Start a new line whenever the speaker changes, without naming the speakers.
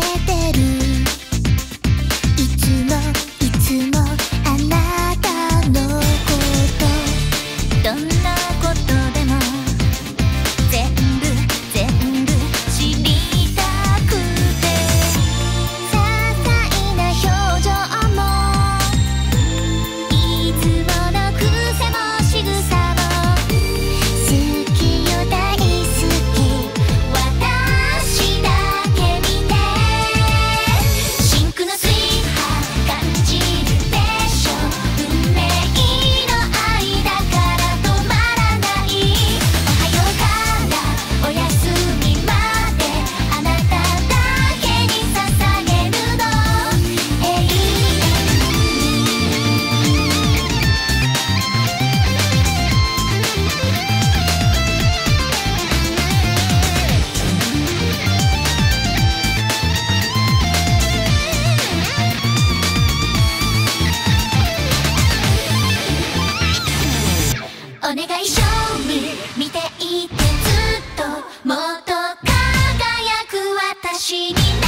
れてる私にな